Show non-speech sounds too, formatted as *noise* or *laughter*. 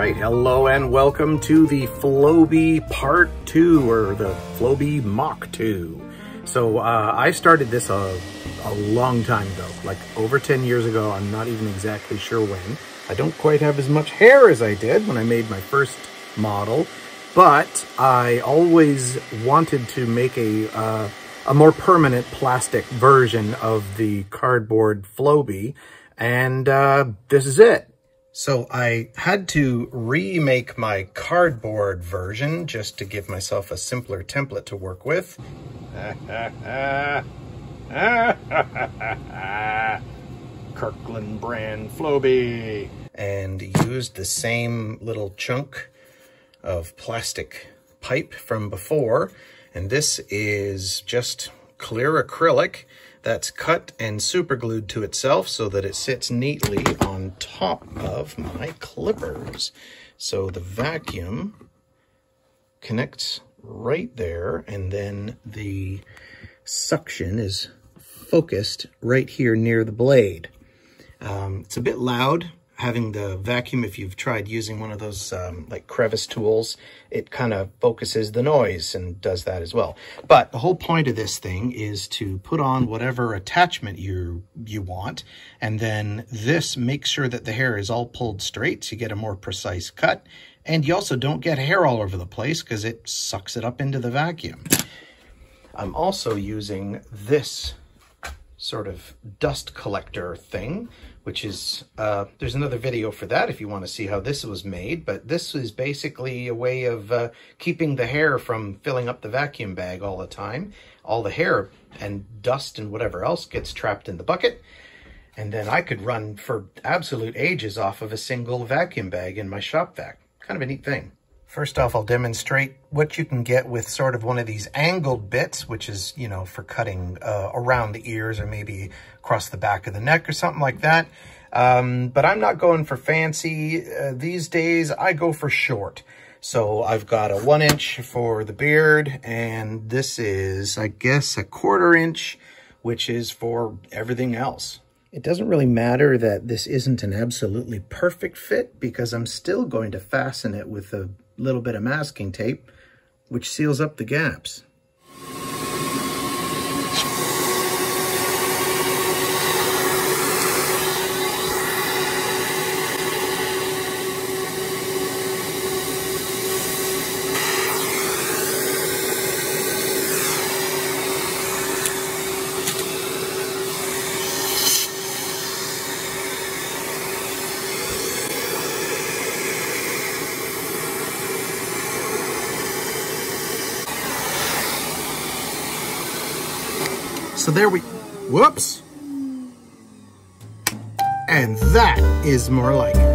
right, hello and welcome to the Flowbee Part 2, or the Flowbee Mach 2. So uh, I started this a, a long time ago, like over 10 years ago. I'm not even exactly sure when. I don't quite have as much hair as I did when I made my first model, but I always wanted to make a, uh, a more permanent plastic version of the cardboard Flowbee, and uh, this is it. So I had to remake my cardboard version just to give myself a simpler template to work with. *laughs* Kirkland brand Flowbee. And used the same little chunk of plastic pipe from before. And this is just clear acrylic that's cut and super glued to itself so that it sits neatly on top of my clippers. So the vacuum connects right there and then the suction is focused right here near the blade. Um, it's a bit loud having the vacuum, if you've tried using one of those um, like crevice tools, it kind of focuses the noise and does that as well. But the whole point of this thing is to put on whatever attachment you you want, and then this makes sure that the hair is all pulled straight so you get a more precise cut. And you also don't get hair all over the place because it sucks it up into the vacuum. I'm also using this sort of dust collector thing which is, uh, there's another video for that if you want to see how this was made, but this is basically a way of uh, keeping the hair from filling up the vacuum bag all the time. All the hair and dust and whatever else gets trapped in the bucket, and then I could run for absolute ages off of a single vacuum bag in my shop vac. Kind of a neat thing. First off, I'll demonstrate what you can get with sort of one of these angled bits, which is, you know, for cutting uh, around the ears or maybe across the back of the neck or something like that. Um, but I'm not going for fancy. Uh, these days, I go for short. So I've got a one inch for the beard, and this is, I guess, a quarter inch, which is for everything else. It doesn't really matter that this isn't an absolutely perfect fit because I'm still going to fasten it with a little bit of masking tape, which seals up the gaps. So there we, whoops. And that is more like it.